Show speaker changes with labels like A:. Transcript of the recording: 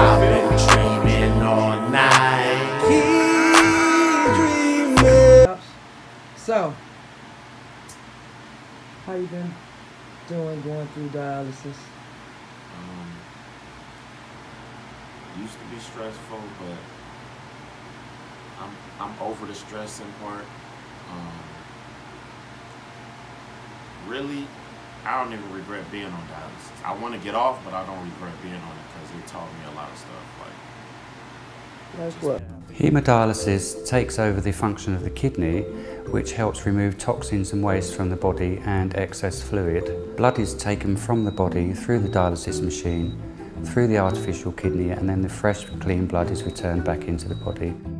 A: I've been dreaming all night.
B: Keep dreaming. So, how you been doing going through dialysis?
A: Um, used to be stressful, but I'm I'm over the stressing part. Um, really, I don't even regret being on dialysis. I want to get off, but I don't regret being on it because it taught me a lot of stuff. Like,
B: Like
A: just-
B: what?
C: Hemodialysis takes over the function of the kidney, which helps remove toxins and waste from the body and excess fluid. Blood is taken from the body through the dialysis machine, through the artificial kidney, and then the fresh, clean blood is returned back into the body.
A: I keep grinding